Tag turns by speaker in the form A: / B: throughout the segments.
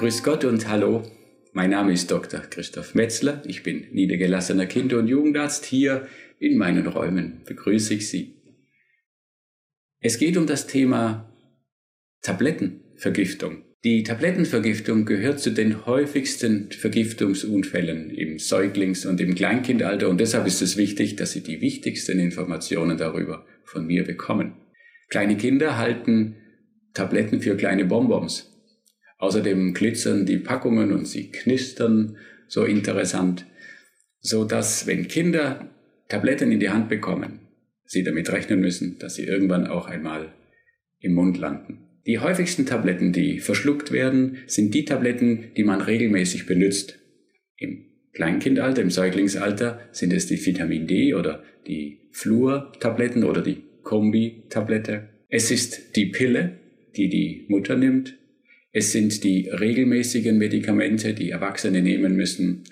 A: Grüß Gott und hallo. Mein Name ist Dr. Christoph Metzler. Ich bin niedergelassener Kinder- und Jugendarzt. Hier in meinen Räumen begrüße ich Sie. Es geht um das Thema Tablettenvergiftung. Die Tablettenvergiftung gehört zu den häufigsten Vergiftungsunfällen im Säuglings- und im Kleinkindalter und deshalb ist es wichtig, dass Sie die wichtigsten Informationen darüber von mir bekommen. Kleine Kinder halten Tabletten für kleine Bonbons. Außerdem glitzern die Packungen und sie knistern so interessant, so dass wenn Kinder Tabletten in die Hand bekommen, sie damit rechnen müssen, dass sie irgendwann auch einmal im Mund landen. Die häufigsten Tabletten, die verschluckt werden, sind die Tabletten, die man regelmäßig benutzt. Im Kleinkindalter, im Säuglingsalter sind es die Vitamin D oder die Fluor-Tabletten oder die Kombi-Tablette. Es ist die Pille, die die Mutter nimmt es sind die regelmäßigen Medikamente, die Erwachsene nehmen müssen,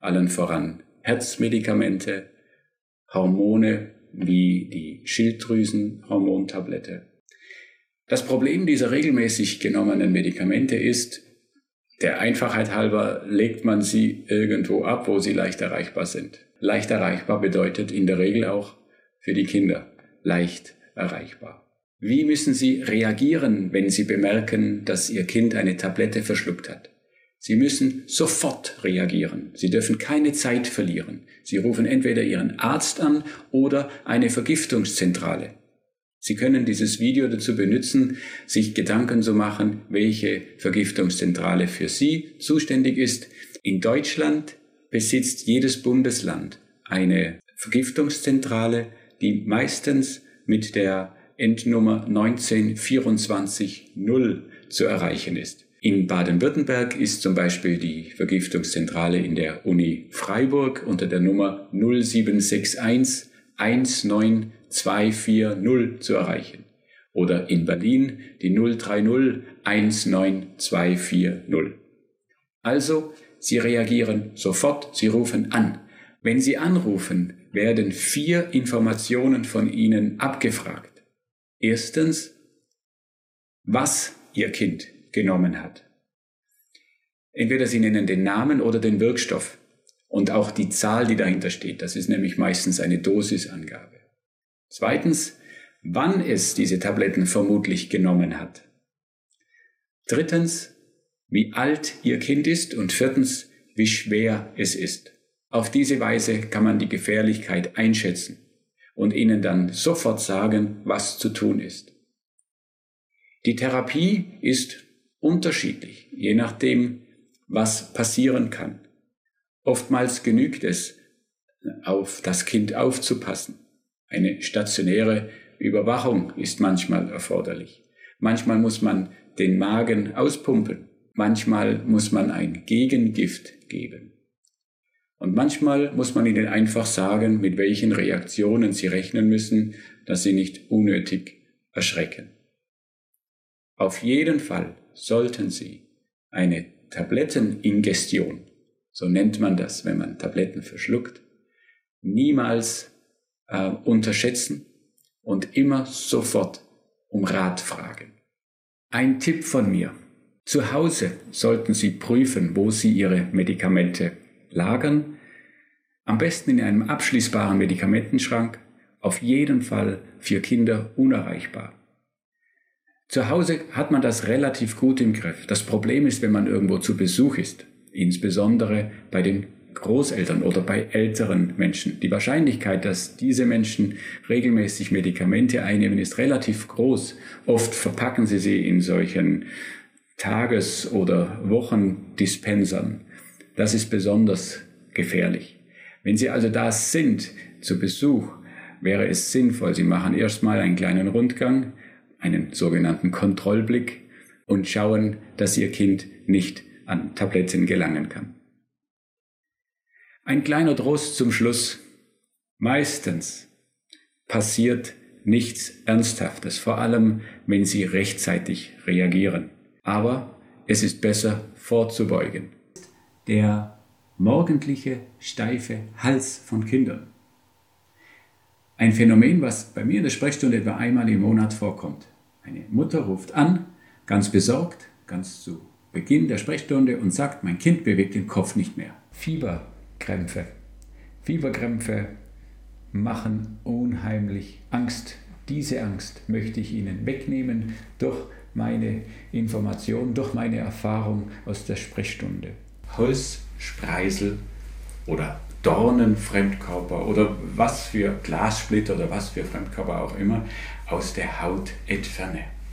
A: allen voran Herzmedikamente, Hormone wie die Schilddrüsenhormontablette. Das Problem dieser regelmäßig genommenen Medikamente ist, der Einfachheit halber legt man sie irgendwo ab, wo sie leicht erreichbar sind. Leicht erreichbar bedeutet in der Regel auch für die Kinder leicht erreichbar. Wie müssen Sie reagieren, wenn Sie bemerken, dass Ihr Kind eine Tablette verschluckt hat? Sie müssen sofort reagieren. Sie dürfen keine Zeit verlieren. Sie rufen entweder Ihren Arzt an oder eine Vergiftungszentrale. Sie können dieses Video dazu benutzen, sich Gedanken zu machen, welche Vergiftungszentrale für Sie zuständig ist. In Deutschland besitzt jedes Bundesland eine Vergiftungszentrale, die meistens mit der Endnummer 19240 zu erreichen ist. In Baden-Württemberg ist zum Beispiel die Vergiftungszentrale in der Uni Freiburg unter der Nummer 0761 19240 zu erreichen. Oder in Berlin die 030 19240. Also, Sie reagieren sofort, Sie rufen an. Wenn Sie anrufen, werden vier Informationen von Ihnen abgefragt. Erstens, was Ihr Kind genommen hat. Entweder Sie nennen den Namen oder den Wirkstoff und auch die Zahl, die dahinter steht. Das ist nämlich meistens eine Dosisangabe. Zweitens, wann es diese Tabletten vermutlich genommen hat. Drittens, wie alt Ihr Kind ist und viertens, wie schwer es ist. Auf diese Weise kann man die Gefährlichkeit einschätzen und ihnen dann sofort sagen, was zu tun ist. Die Therapie ist unterschiedlich, je nachdem, was passieren kann. Oftmals genügt es, auf das Kind aufzupassen. Eine stationäre Überwachung ist manchmal erforderlich. Manchmal muss man den Magen auspumpen. Manchmal muss man ein Gegengift geben. Und manchmal muss man ihnen einfach sagen, mit welchen Reaktionen sie rechnen müssen, dass sie nicht unnötig erschrecken. Auf jeden Fall sollten Sie eine Tabletteningestion, so nennt man das, wenn man Tabletten verschluckt, niemals äh, unterschätzen und immer sofort um Rat fragen. Ein Tipp von mir. Zu Hause sollten Sie prüfen, wo Sie Ihre Medikamente lagern, am besten in einem abschließbaren Medikamentenschrank, auf jeden Fall für Kinder unerreichbar. Zu Hause hat man das relativ gut im Griff. Das Problem ist, wenn man irgendwo zu Besuch ist, insbesondere bei den Großeltern oder bei älteren Menschen. Die Wahrscheinlichkeit, dass diese Menschen regelmäßig Medikamente einnehmen, ist relativ groß. Oft verpacken sie sie in solchen Tages- oder Wochendispensern. Das ist besonders gefährlich. Wenn Sie also da sind, zu Besuch, wäre es sinnvoll, Sie machen erstmal einen kleinen Rundgang, einen sogenannten Kontrollblick und schauen, dass Ihr Kind nicht an Tabletten gelangen kann. Ein kleiner Trost zum Schluss. Meistens passiert nichts Ernsthaftes, vor allem wenn Sie rechtzeitig reagieren. Aber es ist besser vorzubeugen der morgendliche steife Hals von Kindern. Ein Phänomen, was bei mir in der Sprechstunde etwa einmal im Monat vorkommt. Eine Mutter ruft an, ganz besorgt, ganz zu Beginn der Sprechstunde und sagt, mein Kind bewegt den Kopf nicht mehr. Fieberkrämpfe. Fieberkrämpfe machen unheimlich Angst. Diese Angst möchte ich Ihnen wegnehmen durch meine Information, durch meine Erfahrung aus der Sprechstunde. Holz, Spreisel oder Dornenfremdkörper oder was für Glassplitter oder was für Fremdkörper auch immer aus der Haut entferne.